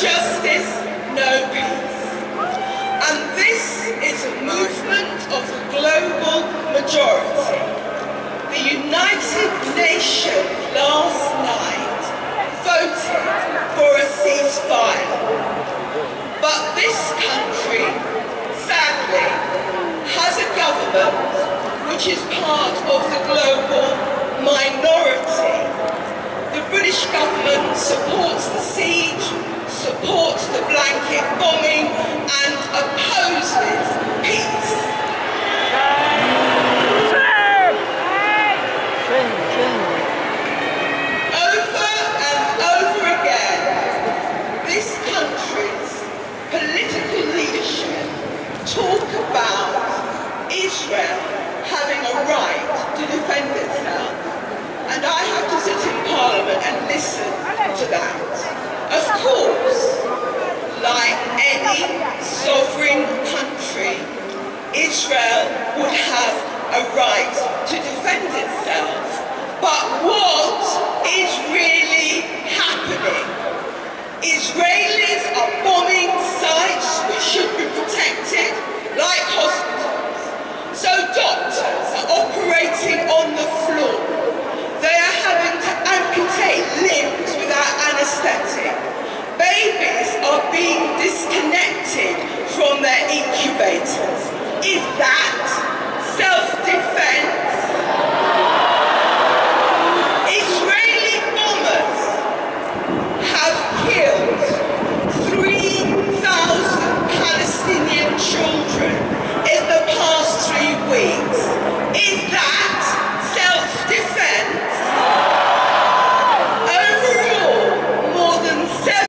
justice, no peace. And this is a movement of the global majority. The United Nations last night voted for a ceasefire. But this country, sadly, has a government which is part of the global minority that. Of course, like any sovereign country, Israel would have a right to defend itself. But what is really happening? Israelis are bombing sites which should be protected,